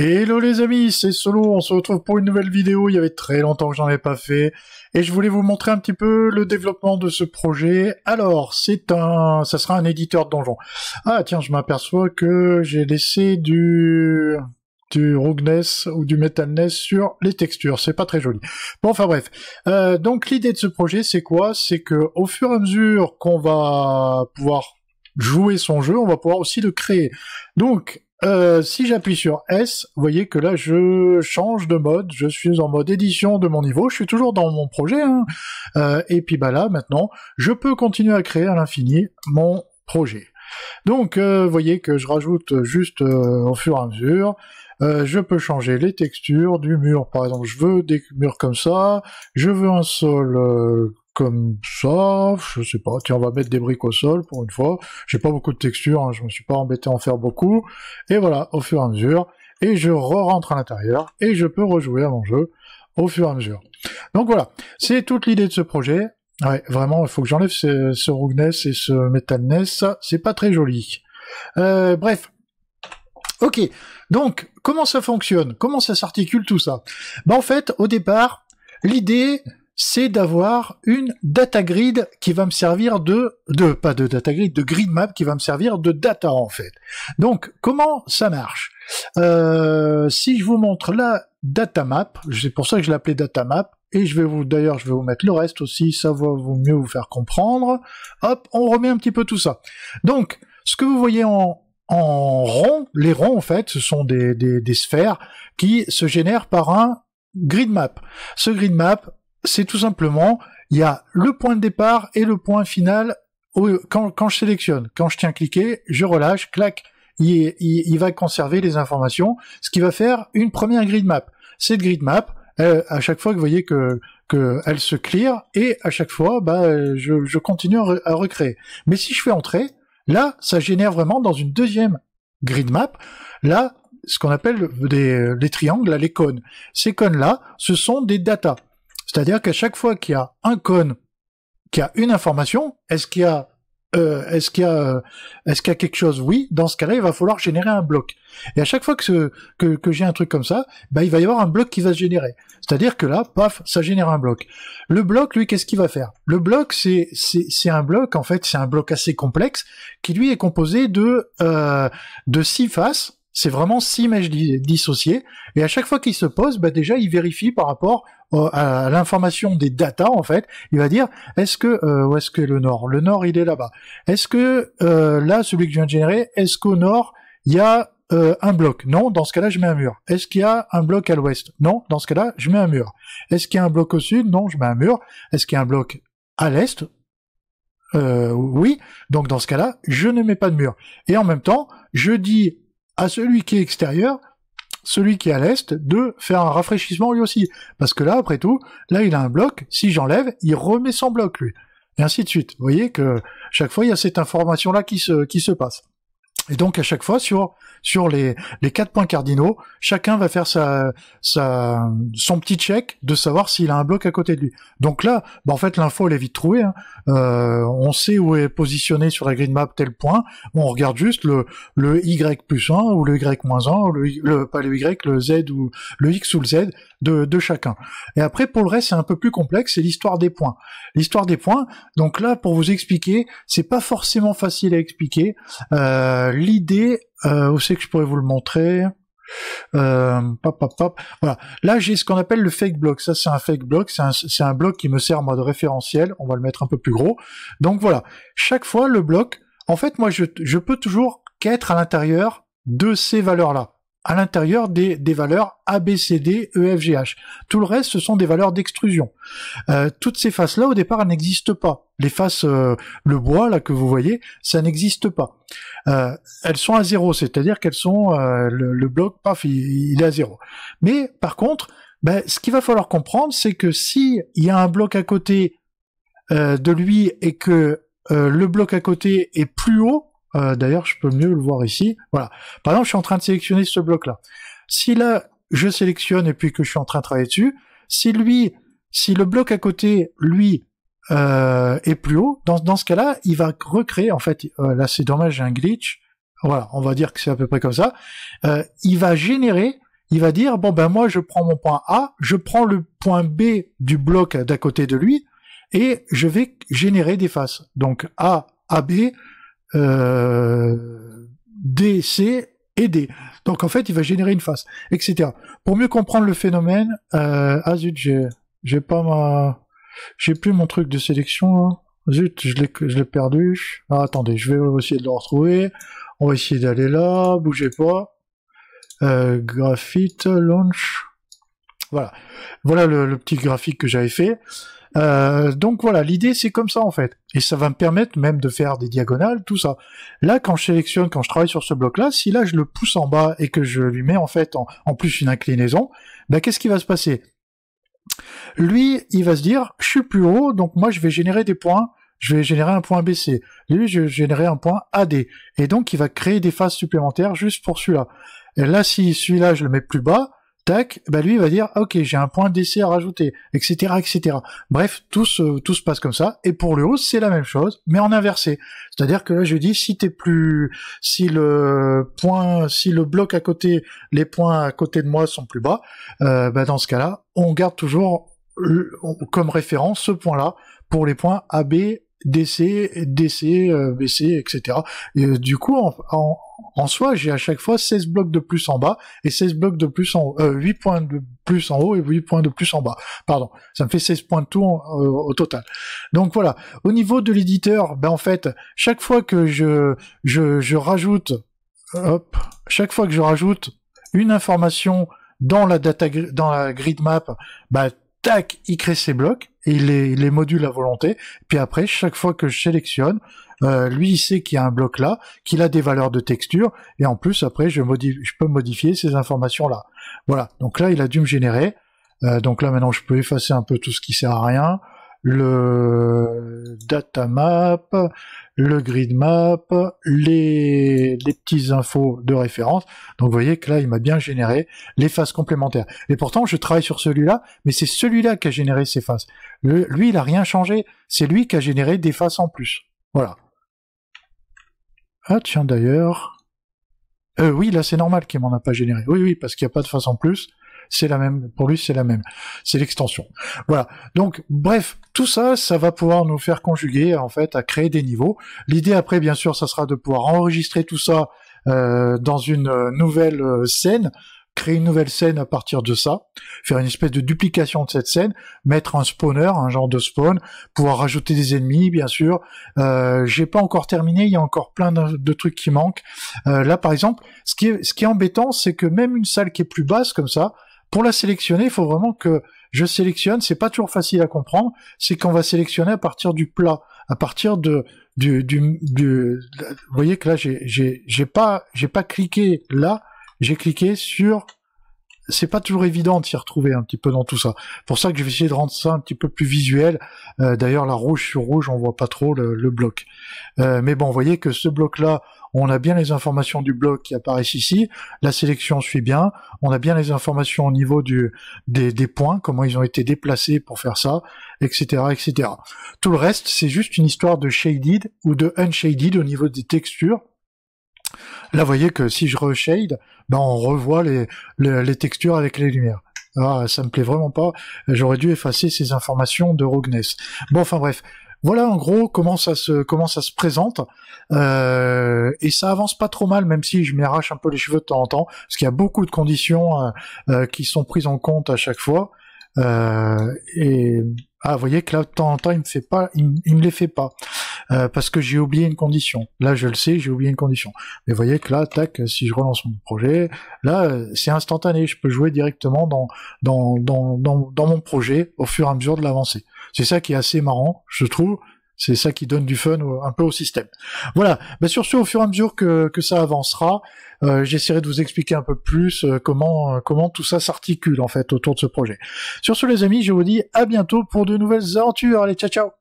Hello les amis, c'est Solo, on se retrouve pour une nouvelle vidéo, il y avait très longtemps que j'en ai pas fait, et je voulais vous montrer un petit peu le développement de ce projet. Alors, c'est un, ça sera un éditeur de donjon. Ah tiens, je m'aperçois que j'ai laissé du, du Roughness ou du Metalness sur les textures, c'est pas très joli. Bon, enfin bref. Euh, donc l'idée de ce projet, c'est quoi? C'est que au fur et à mesure qu'on va pouvoir jouer son jeu, on va pouvoir aussi le créer. Donc, euh, si j'appuie sur S, vous voyez que là je change de mode, je suis en mode édition de mon niveau, je suis toujours dans mon projet, hein. euh, et puis bah là maintenant, je peux continuer à créer à l'infini mon projet. Donc euh, vous voyez que je rajoute juste au fur et à mesure, je peux changer les textures du mur, par exemple je veux des murs comme ça, je veux un sol comme ça, je sais pas, tiens, on va mettre des briques au sol pour une fois. J'ai pas beaucoup de texture, hein, je me suis pas embêté à en faire beaucoup. Et voilà, au fur et à mesure, et je re-rentre à l'intérieur, et je peux rejouer à mon jeu au fur et à mesure. Donc voilà, c'est toute l'idée de ce projet. Ouais, vraiment, il faut que j'enlève ce, Roughness et ce Metalness, c'est pas très joli. Euh, bref. Ok, donc, comment ça fonctionne? Comment ça s'articule tout ça? Ben en fait, au départ, l'idée, c'est d'avoir une data grid qui va me servir de, de, pas de data grid, de grid map qui va me servir de data en fait. Donc, comment ça marche? Euh, Si je vous montre la data map, c'est pour ça que je l'appelais data map, et je vais vous, d'ailleurs, je vais vous mettre le reste aussi, ça va vous mieux vous faire comprendre. Hop, on remet un petit peu tout ça. Donc, ce que vous voyez en, en rond, les ronds en fait, ce sont des, des, des sphères qui se génèrent par un grid map. Ce grid map, c'est tout simplement, il y a le point de départ et le point final quand, quand je sélectionne. Quand je tiens cliquer, je relâche, clac, il, il, va conserver les informations, ce qui va faire une première grid map. Cette grid map, à chaque fois que vous voyez que, que se clear, et à chaque fois, bah, je, je continue à, recréer. Mais si je fais entrer, là, ça génère vraiment dans une deuxième grid map. Là, ce qu'on appelle des, des triangles, les cônes. Ces cônes-là, ce sont des datas. C'est-à-dire qu'à chaque fois qu'il y a un cône qui a une information, est-ce qu'il y a euh, est-ce qu'il y a est-ce qu'il y a quelque chose? Oui, dans ce cas-là, il va falloir générer un bloc. Et à chaque fois que ce, que, j'ai un truc comme ça, bah, il va y avoir un bloc qui va se générer. C'est-à-dire que là, paf, ça génère un bloc. Le bloc, lui, qu'est-ce qu'il va faire? Le bloc, c'est c'est un bloc en fait, c'est un bloc assez complexe qui lui est composé de euh, de six faces c'est vraiment six images dissociées. Et à chaque fois qu'il se pose, bah déjà, il vérifie par rapport à l'information des data, en fait. Il va dire, est-ce que, euh, où est-ce que le nord? Le nord, il est là-bas. Est-ce que, euh, là, celui que je viens de générer, est-ce qu'au nord, il y a euh, un bloc? Non, dans ce cas-là, je mets un mur. Est-ce qu'il y a un bloc à l'ouest? Non, dans ce cas-là, je mets un mur. Est-ce qu'il y a un bloc au sud? Non, je mets un mur. Est-ce qu'il y a un bloc à l'est? Euh, Oui. Donc dans ce cas-là, je ne mets pas de mur. Et en même temps, je dis à celui qui est extérieur, celui qui est à l'est, de faire un rafraîchissement lui aussi. Parce que là, après tout, là, il a un bloc, si j'enlève, il remet son bloc, lui. Et ainsi de suite. Vous voyez que chaque fois, il y a cette information-là qui se, qui se passe. Et donc à chaque fois sur sur les les quatre points cardinaux, chacun va faire sa sa son petit check de savoir s'il a un bloc à côté de lui. Donc là, bah en fait l'info elle est vite trouvée. Hein. Euh, on sait où est positionné sur la grid map tel point. On regarde juste le le y plus 1 ou le y moins 1 ou le, le pas le y le z ou le x ou le z de de chacun. Et après pour le reste c'est un peu plus complexe, c'est l'histoire des points. L'histoire des points. Donc là pour vous expliquer, c'est pas forcément facile à expliquer. Euh, l'idée, euh, où c'est que je pourrais vous le montrer euh, pop, pop, pop. Là, j'ai ce qu'on appelle le fake block. Ça, c'est un fake block. C'est un, bloc qui me sert en mode référentiel. On va le mettre un peu plus gros. Donc voilà. Chaque fois, le bloc, en fait, moi, je, je peux toujours qu'être à l'intérieur de ces valeurs-là à l'intérieur des, valeurs A, B, E. Tout le reste, ce sont des valeurs d'extrusion. Euh, toutes ces faces-là, au départ, elles n'existent pas. Les faces, euh, le bois, là, que vous voyez, ça n'existe pas. Euh, elles sont à zéro, c'est-à-dire qu'elles sont, le, bloc, paf, il, est à zéro. Mais, par contre, ben, ce qu'il va falloir comprendre, c'est que si il y a un bloc à côté de lui et que le bloc à côté est plus haut, euh, d'ailleurs, je peux mieux le voir ici. Voilà. Par exemple, je suis en train de sélectionner ce bloc-là. Si là, je sélectionne et puis que je suis en train de travailler dessus, si lui, si le bloc à côté, lui, euh, est plus haut, dans, dans ce cas-là, il va recréer, en fait, euh, là c'est dommage, j'ai un glitch, voilà, on va dire que c'est à peu près comme ça, il va générer il va dire bon ben moi je prends mon point A, je prends le point B du bloc d'à côté de lui et je vais générer des faces. Donc A, AB, euh, D, C et D. Donc en fait, il va générer une face, etc. Pour mieux comprendre le phénomène, euh, ah zut, j'ai, pas ma, j'ai plus mon truc de sélection. Là. Zut, je l'ai, perdu. Ah, attendez, je vais essayer de le retrouver. On va essayer d'aller là, bougez pas. Euh, graphite launch. Voilà, voilà le, petit graphique que j'avais fait. Euh, donc voilà, l'idée c'est comme ça en fait, et ça va me permettre même de faire des diagonales, tout ça. Là, quand je sélectionne, quand je travaille sur ce bloc-là, si là je le pousse en bas et que je lui mets en fait en, plus une inclinaison, ben qu'est-ce qui va se passer? Lui, il va se dire, je suis plus haut, donc moi je vais générer des points je vais générer un point BC. Lui, je vais générer un point AD. Et donc, il va créer des phases supplémentaires juste pour celui-là. Et là, si celui-là, je le mets plus bas, tac, bah lui, il va dire, ok, j'ai un point d'essai à rajouter, etc., etc. Bref, tout se, tout se passe comme ça. Et pour le haut, c'est la même chose, mais en inversé. C'est-à-dire que là, je dis, si t'es plus, si le point, si le bloc à côté, les points à côté de moi sont plus bas, euh, bah dans ce cas-là, on garde toujours comme référence ce point-là pour les points AB, DC, DC, euh, BC, etc. Et euh, du coup, en, en, soi, j'ai à chaque fois 16 blocs de plus en bas et 16 blocs de plus en euh, 8 points de plus en haut et 8 points de plus en bas. Pardon, ça me fait 16 points de tout au total. Donc voilà, au niveau de l'éditeur, ben en fait, chaque fois que je, je, je rajoute, hop, chaque fois que je rajoute une information dans la data dans la grid map, ben tac, il crée ses blocs il les, les module à volonté. Puis après, chaque fois que je sélectionne, euh, lui, il sait qu'il y a un bloc là, qu'il a des valeurs de texture, et en plus, après, je, je peux modifier ces informations-là. Voilà, donc là, il a dû me générer. Euh, donc là, maintenant, je peux effacer un peu tout ce qui sert à rien. Le data map, le grid map, les, les petits infos de référence. Donc vous voyez que là, il m'a bien généré les phases complémentaires. Et pourtant, je travaille sur celui-là, mais c'est celui-là qui a généré ces phases. lui, il a rien changé. C'est lui qui a généré des faces en plus. Voilà. Ah tiens d'ailleurs. Euh, oui, là c'est normal qu'il m'en a pas généré. Oui, oui, parce qu'il n'y a pas de face en plus c'est la même, pour lui c'est la même, c'est l'extension. Voilà. Donc bref, tout ça, ça va pouvoir nous faire conjuguer en fait à créer des niveaux. L'idée après, bien sûr, ça sera de pouvoir enregistrer tout ça euh, dans une euh, nouvelle euh, scène créer une nouvelle scène à partir de ça, faire une espèce de duplication de cette scène, mettre un spawner, un genre de spawn, pouvoir rajouter des ennemis, bien sûr. Euh, J'ai pas encore terminé, il y a encore plein de, trucs qui manquent. Euh, là, par exemple, ce qui est, ce qui est embêtant, c'est que même une salle qui est plus basse comme ça, pour la sélectionner, il faut vraiment que je sélectionne. C'est pas toujours facile à comprendre. C'est qu'on va sélectionner à partir du plat, à partir de du, du, vous voyez que là j'ai j'ai pas j'ai pas cliqué là, j'ai cliqué sur c'est pas toujours évident de s'y retrouver un petit peu dans tout ça. Pour ça que je vais essayer de rendre ça un petit peu plus visuel. Euh, d'ailleurs, la rouge sur rouge, on voit pas trop le, bloc. Euh, mais bon, vous voyez que ce bloc-là, on a bien les informations du bloc qui apparaissent ici. La sélection suit bien. On a bien les informations au niveau des, des points, comment ils ont été déplacés pour faire ça, etc., etc. Tout le reste, c'est juste une histoire de shaded ou de unshaded au niveau des textures. Là, vous voyez que si je reshade, ben on revoit les, textures avec les lumières. Ah, ça me plaît vraiment pas. J'aurais dû effacer ces informations de Rogness. Bon, enfin bref. Voilà en gros comment ça se comment ça se présente euh, et ça avance pas trop mal même si je m'arrache un peu les cheveux de temps en temps parce qu'il y a beaucoup de conditions euh, euh, qui sont prises en compte à chaque fois et ah, vous voyez que là, de temps en temps, il me fait pas, il, me les fait pas. Euh, parce que j'ai oublié une condition. Là, je le sais, j'ai oublié une condition. Mais vous voyez que là, tac, si je relance mon projet, là, c'est instantané. Je peux jouer directement dans, dans, dans, dans, dans mon projet au fur et à mesure de l'avancée. C'est ça qui est assez marrant, je trouve. C'est ça qui donne du fun un peu au système. Voilà. Sur ce, au fur et à mesure que, que ça avancera, euh, j'essaierai de vous expliquer un peu plus euh, comment euh, comment tout ça s'articule en fait autour de ce projet. Sur ce, les amis, je vous dis à bientôt pour de nouvelles aventures. Allez, ciao ciao.